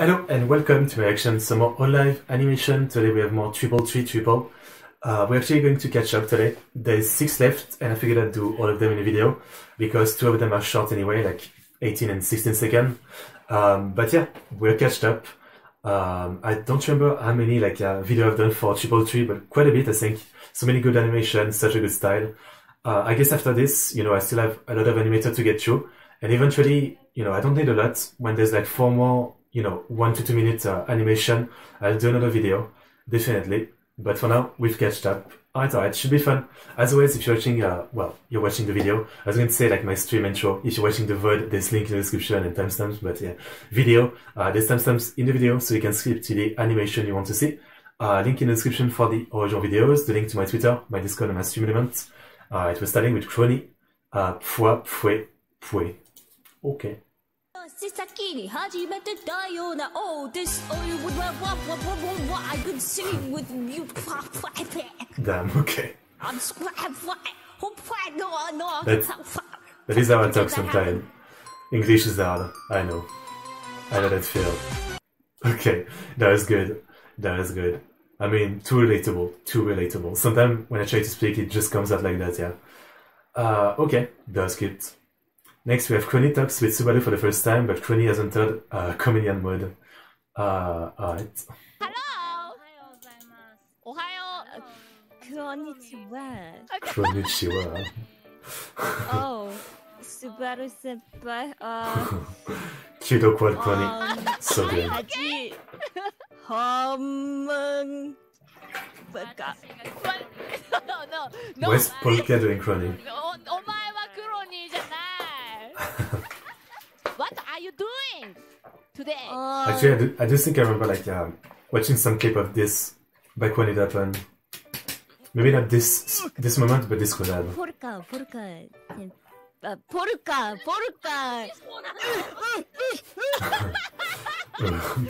Hello and welcome to Reaction Some more live animation. Today we have more triple three triple. Uh, we're actually going to catch up today. There's six left and I figured I'd do all of them in a video because two of them are short anyway, like 18 and 16 seconds. Um, but yeah, we're catched up. Um, I don't remember how many like uh, video I've done for triple three, but quite a bit I think. So many good animation, such a good style. Uh, I guess after this, you know, I still have a lot of animator to get through. And eventually, you know, I don't need a lot. When there's like four more, you know, one to two minutes uh, animation, I'll do another video, definitely. But for now, we've catched up. Alright, alright, should be fun. As always, if you're watching, uh, well, you're watching the video. I was going to say like my stream intro. If you're watching the VOD, there's link in the description and timestamps, but yeah, video, uh, there's timestamps in the video so you can skip to the animation you want to see. Uh, link in the description for the original videos, the link to my Twitter, my Discord and my stream elements. Uh, it was starting with Kronii, uh, Pfwa, Pfwe, Pfwe. Okay. 先に始めてたような Oh this oh you would what what what what what I could sing with you Damn, okay. I'm squat flat no no That's, that is how I talk sometimes. English is hard, I know. I know that feel. Okay, that was good. That was good. I mean, too relatable, too relatable. Sometimes when I try to speak, it just comes out like that, yeah. Uh, okay, that was good. Next, we have Kronii talks with Subaru for the first time, but Kronii has entered uh, comedian mode. Uh, alright. Hello! Ohayo! Konnichiwa. Konnichiwa. oh, Subaru senpai. Uh, Cute quad Kronii. um, So good. Haji. Hamon. Baka. no, no, no. Where's Polka doing Kronii? お Actually, I do, I think I remember like uh, watching some clip of this back when it happened. Maybe not this this moment, but this collab. Porca, porca, uh, porca, porca.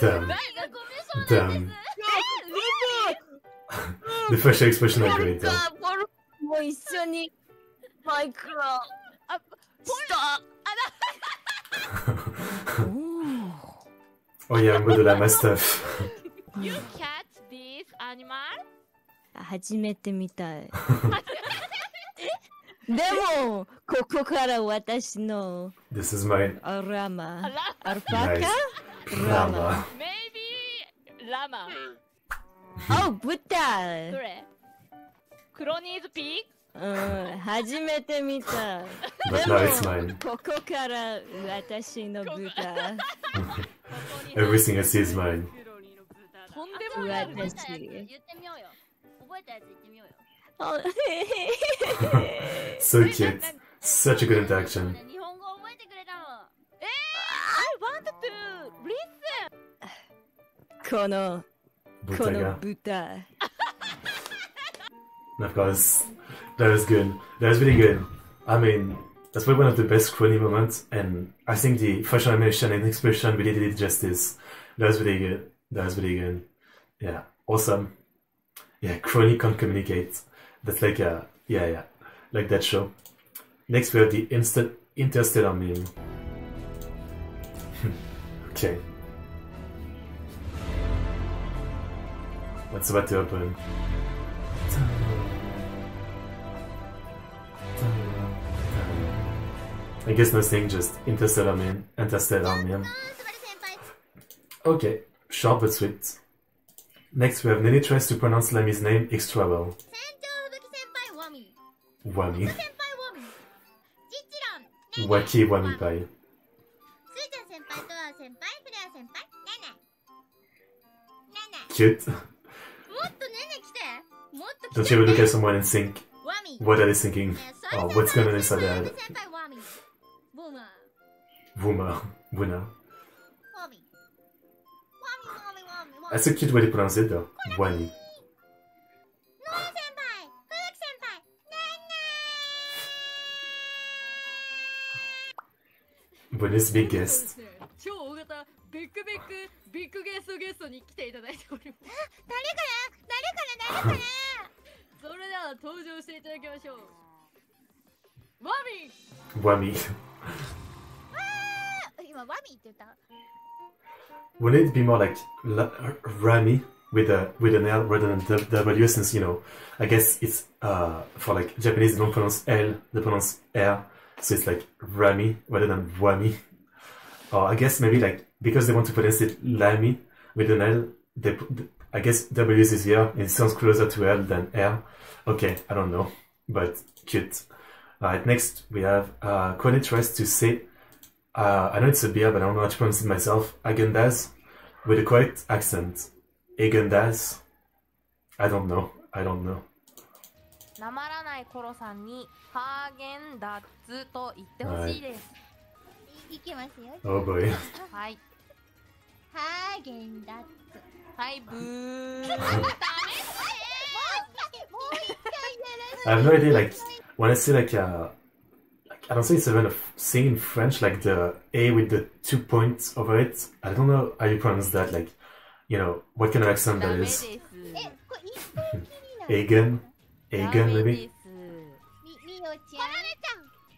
Damn. Damn. the facial expression of Greta. Oh yeah, Modolama stuff. You catch this animal? 初めて見たい。でも、ここから私の This is my アラマ。アルパカ nice ラマ。 drama. Maybe ラマ。あ、豚どれクロニーズピうん、初めて見た。 But now it's mine. ここから私の豚。 Everything I see is mine. グとんでもない。私。言ってみようよ。覚えたやつ言ってみようよ。あ So cute. Such a good interaction. ね日本語覚えてくれたの。 I want to listen! この、この Butaga. 豚。 And of course, that was good. That was really good. I mean, that's one of the best Kronii moments, and I think the facial animation and expression really did it justice. That was really good. That was really good. Yeah, awesome. Yeah, Kronii can't communicate. That's like a, yeah, yeah, like that show. Next, we have the instant interstellar meme. okay. What's about to open? I guess nothing, just interstellar man, interstellar man. Okay, sharp but sweet. Next we have Nene tries to pronounce Lamy's name extra well. Wami. Waki Wami Pai. Cute. Don't you ever look at someone and think, what are they thinking? Oh, what's going on inside their head? Boomer. Boomer. Boomer. はプラン aqui do Pranzeta. Wani. Bonus 超大型ビッグビッグビッグゲストゲストに来ていただいております誰から誰から誰からそれでは登場していただきましょう。ワミワミ wouldn't it be more like Rami with a with an L rather than W? Since you know, I guess it's uh for like Japanese they don't pronounce L, they pronounce R, so it's like Rami rather than Wami. Or I guess maybe like because they want to pronounce it Lami with an L, they I guess W is here. It sounds closer to L than R. Okay, I don't know, but cute. Alright, next we have uh, Quentin tries to say, uh, I know it's a beer, but I don't know how to pronounce it myself, Agendaz, with a correct accent. Agendaz? I don't know. I don't know. なまらないコロさんにハーゲンダッツと言ってほしいです。はい、いきますよ。Oh I have no idea, like when I say like a, like, I don't say it's even of thing in French, like the A with the two points over it. I don't know how you pronounce that, like, you know, what kind of accent that is. Egan? Egan, maybe?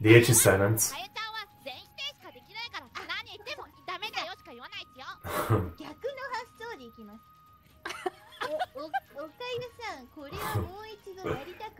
The H is silent. あゆちゃ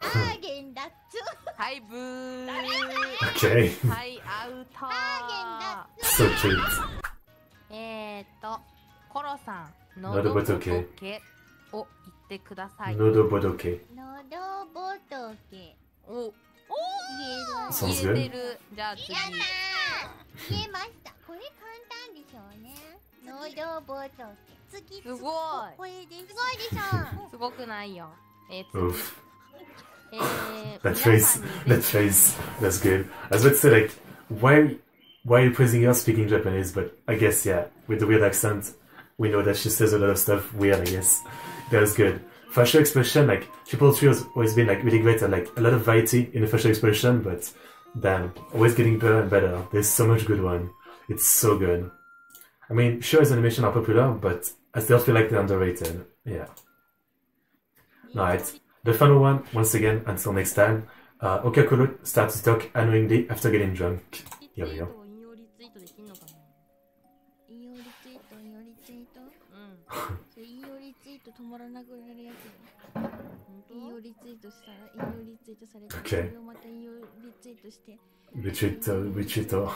はーげんだつプ。はい、ブー。Okay. はい、アウト。はーげんだ so cute. えーと、コロさん、喉仏喉仏を言ってください。Nodo bodoke. のどぼとけお、言える Sounds 言 good. えてる。じゃあ次。言えましたこれ簡単でしょうねのどぼとけ次すごいこれですすごいでしょ すごくないよ。えー、次。that face, that face, that's good. I was about to say, like, why, why are you praising her speaking Japanese? But I guess, yeah, with the weird accent, we know that she says a lot of stuff weird, I guess. That was good. Facial expression, like, Triple Three has always been, like, really great and like, a lot of variety in the facial expression, but damn, always getting better and better. There's so much good one. It's so good. I mean, sure, his animation are popular, but I still feel like they're underrated. Yeah. Alright. The final one, once again, until next time, uh, OkaKoro starts to talk annoyingly after getting drunk. Here we go. okay. Retreat, uh, retreat. Uh.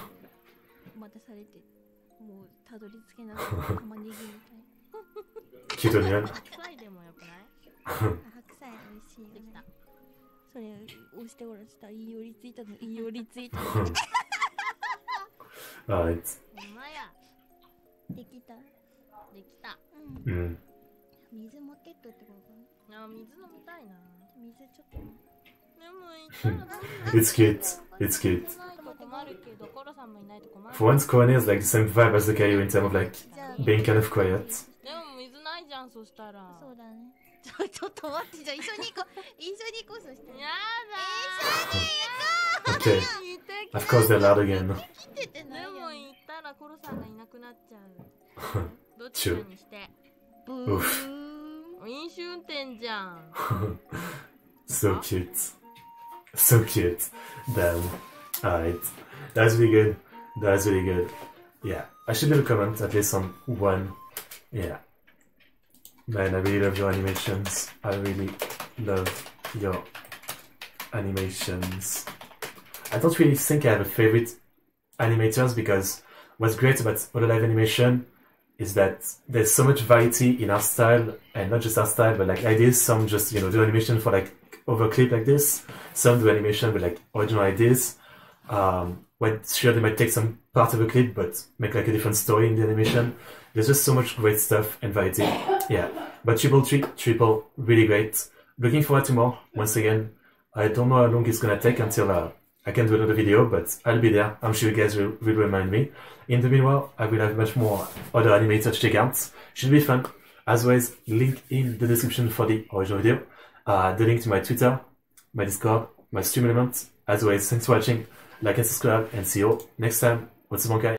しいよねできた。それ押しておらした引用リツイートの引用リツイート Alright. ほんまや。できたできた。うん Mm. 水持ってっとってことかなあ、水飲みたいな。水ちょっとでも行ったらどう It's cute. It's cute. ないと困るけど、コロさんもいないと困る。 For once, Koane has like the same vibe as the Kaiju in terms of like じゃあ being kind of quiet. でも水ないじゃん、そしたら。そうだね ちょちょっと待ってじゃあ一緒に行こう一緒に行こうそしたらや Okay. だ聞いて Of course, they're loud again. 来ててないでもやん行ったらコロさんがいなくなっちゃう。どっちかにして。ブー Oof. 飲酒運転じゃん。 So cute. So cute. Damn. Alright. That's really good. That's really good. Yeah. I should leave a comment at least on one. Yeah. Man, I really love your animations. I really love your animations. I don't really think I have a favorite animators because what's great about live animation is that there's so much variety in our style and not just our style but like ideas. Some just you know do animation for like over clip like this. Some do animation with like original ideas. Um when sure they might take some part of a clip but make like a different story in the animation. There's just so much great stuff and variety yeah but triple three triple really great looking forward to more once again i don't know how long it's gonna take until uh, I can do another video, but I'll be there. I'm sure you guys will, will remind me. In the meanwhile, I will have much more other animators to check out. Should be fun. As always, link in the description for the original video, uh, the link to my Twitter, my Discord, my stream element. As always, thanks for watching, like and subscribe, and see you next time. What's up, guys?